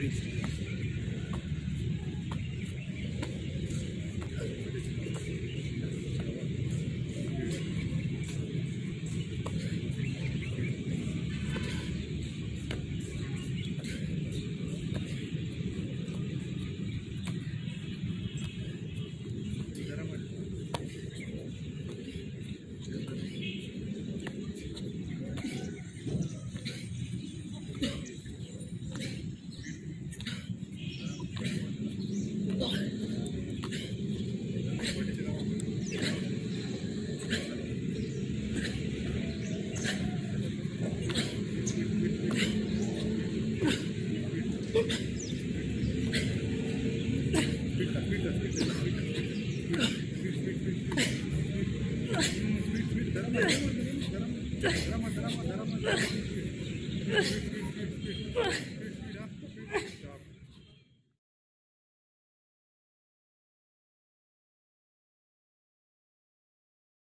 reached Ha, ha, ha.